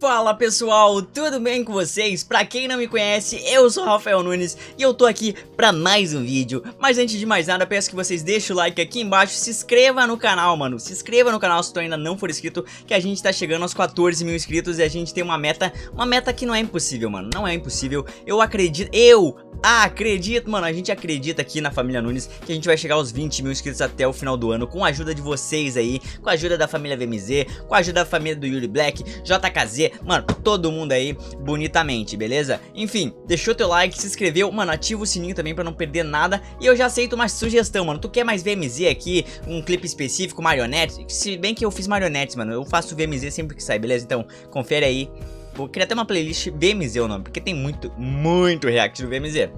Fala pessoal, tudo bem com vocês? Pra quem não me conhece, eu sou Rafael Nunes e eu tô aqui pra mais um vídeo. Mas antes de mais nada, peço que vocês deixem o like aqui embaixo Se inscreva no canal, mano. Se inscreva no canal se tu ainda não for inscrito Que a gente tá chegando aos 14 mil inscritos E a gente tem uma meta, uma meta que não é impossível, mano. Não é impossível, eu acredito, eu acredito, mano A gente acredita aqui na família Nunes Que a gente vai chegar aos 20 mil inscritos até o final do ano Com a ajuda de vocês aí Com a ajuda da família VMZ Com a ajuda da família do Yuri Black, JKZ mano, todo mundo aí bonitamente, beleza? Enfim, deixou teu like, se inscreveu, mano, ativa o sininho também pra não perder nada E eu já aceito uma sugestão, mano, tu quer mais VMZ aqui, um clipe específico, marionete? Se bem que eu fiz marionetes, mano, eu faço VMZ sempre que sai, beleza? Então, confere aí Vou criar até uma playlist VMZ o nome, porque tem muito, muito react do VMZ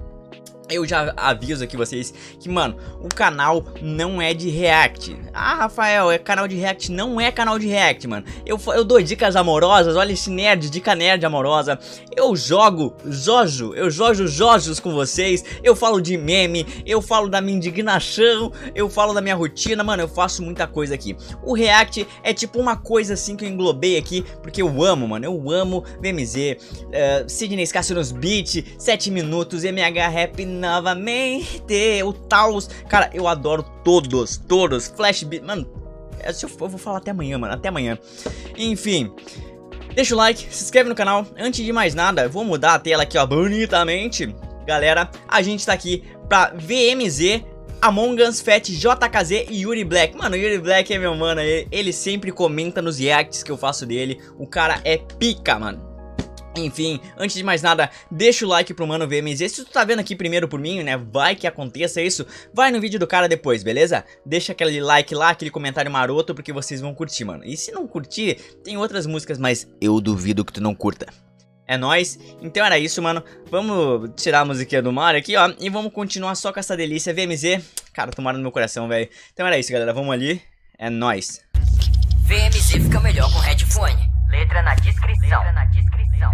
eu já aviso aqui vocês que, mano, o canal não é de react. Ah, Rafael, é canal de react. Não é canal de react, mano. Eu, eu dou dicas amorosas, olha esse nerd, dica nerd amorosa. Eu jogo Jojo, eu jogo Jojos com vocês. Eu falo de meme, eu falo da minha indignação, eu falo da minha rotina, mano, eu faço muita coisa aqui. O react é tipo uma coisa assim que eu englobei aqui, porque eu amo, mano, eu amo VMZ, uh, eh, Sidney Scassio nos beats, 7 minutos, MH Rap novamente. O Taos. Cara, eu adoro todos, todos. Flash Beat. Mano, eu vou falar até amanhã, mano. Até amanhã. Enfim. Deixa o like, se inscreve no canal. Antes de mais nada, vou mudar a tela aqui, ó, bonitamente. Galera, a gente tá aqui pra VMZ, Among Us, Fat, JKZ e Yuri Black. Mano, o Yuri Black é meu mano, ele sempre comenta nos reacts que eu faço dele. O cara é pica, mano. Enfim, antes de mais nada, deixa o like pro mano VMZ. Se tu tá vendo aqui primeiro por mim, né, vai que aconteça isso, vai no vídeo do cara depois, beleza? Deixa aquele like lá, aquele comentário maroto, porque vocês vão curtir, mano. E se não curtir, tem outras músicas, mas eu duvido que tu não curta. É nóis. Então era isso, mano. Vamos tirar a musiquinha do Mario aqui, ó. E vamos continuar só com essa delícia. VMZ, cara, tomara no meu coração, velho. Então era isso, galera. Vamos ali. É nóis. VMZ fica melhor com headphone. Letra na descrição. Letra na descrição.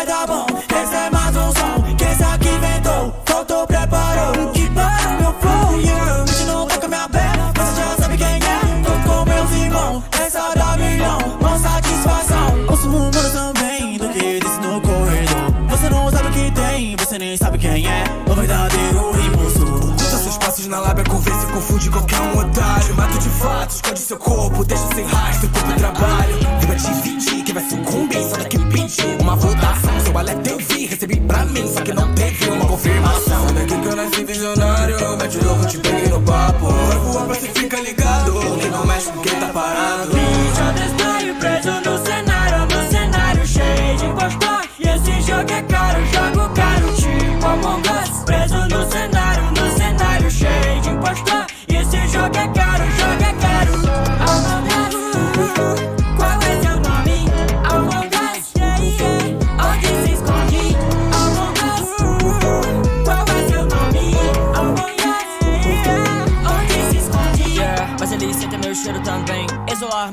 confunde qualquer um otário. Mato de fato, esconde seu corpo, deixa sem rastro, corpo trabalho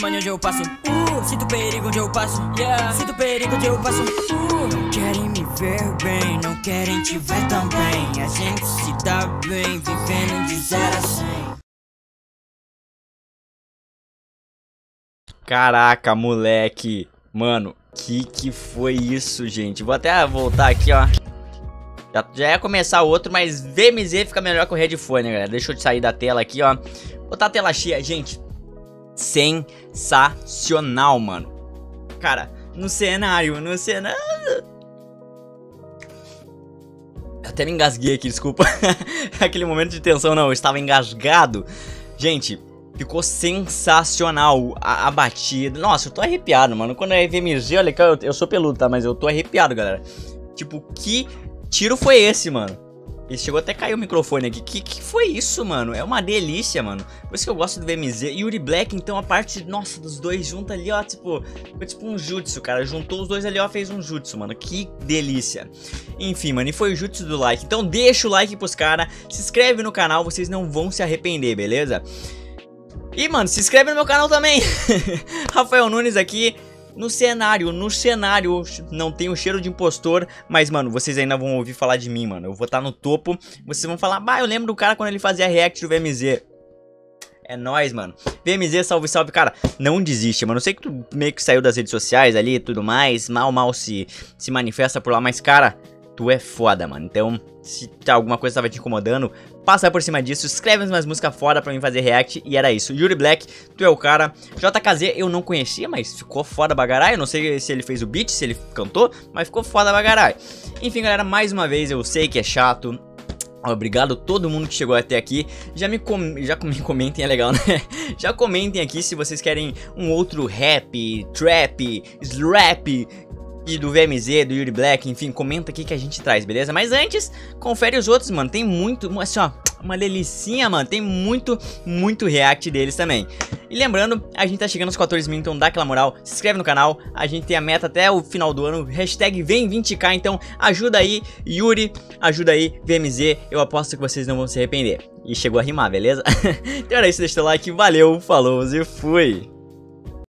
Mano, onde eu passo uh, Sinto perigo onde eu passo yeah. Sinto perigo onde eu passo uh, Não querem me ver bem, não querem te ver também A gente se dá bem, vivendo de zero a cem Caraca, moleque. Mano, que que foi isso, gente? Vou até voltar aqui, ó. Já, já ia começar outro, mas VMZ fica melhor com o headphone, galera. Deixa eu sair da tela aqui, ó. Botar a tela cheia, gente. Sensacional, mano. Cara, no cenário, no cenário... Até me engasguei aqui, desculpa. Aquele momento de tensão, não, eu estava engasgado. Gente, ficou sensacional a, a, batida. Nossa, eu tô arrepiado, mano. Quando é VMG, olha eu, eu sou peludo, tá? Mas eu tô arrepiado, galera. Tipo, que tiro foi esse, mano? Ele chegou até cair o microfone aqui. Que que foi isso, mano? É uma delícia, mano. Por isso que eu gosto do VMZ. Yuri Black, então, a parte, nossa, dos dois juntos ali, ó, tipo, foi tipo um jutsu, cara. Juntou os dois ali, ó, fez um jutsu, mano. Que delícia. Enfim, mano, e foi o jutsu do like. Então deixa o like pros caras, se inscreve no canal, vocês não vão se arrepender, beleza? E, mano, se inscreve no meu canal também. Rafael Nunes aqui no cenário, no cenário não tem o cheiro de impostor, mas, mano, vocês ainda vão ouvir falar de mim, mano. Eu vou estar tá no topo, vocês vão falar, bah, eu lembro do cara quando ele fazia react do VMZ. É nóis, mano. VMZ, salve, salve. Cara, não desiste, mano. Eu sei que tu meio que saiu das redes sociais ali e tudo mais, mal, mal se, se manifesta por lá, mas, cara, tu é foda, mano. Então, se alguma coisa tava te incomodando, passa por cima disso, escreve umas músicas foda pra mim fazer react e era isso. Yuri Black, tu é o cara. JKZ eu não conhecia, mas ficou foda bagarai. Eu não sei se ele fez o beat, se ele cantou, mas ficou foda bagarai. Enfim, galera, mais uma vez, eu sei que é chato, Obrigado a todo mundo que chegou até aqui. Já me, com... já me comentem, é legal, né? Já comentem aqui se vocês querem um outro rap, trap, slap, e do VMZ, do Yuri Black, enfim, comenta aqui que a gente traz, beleza? Mas antes, confere os outros, mano, tem muito, assim, ó, uma delicinha, mano, tem muito, muito react deles também. E lembrando, a gente tá chegando aos 14 mil, então dá aquela moral, se inscreve no canal, a gente tem a meta até o final do ano, hashtag vem 20k, então ajuda aí, Yuri, ajuda aí, VMZ, eu aposto que vocês não vão se arrepender. E chegou a rimar, beleza? então era isso, deixa o like, valeu, falou e fui!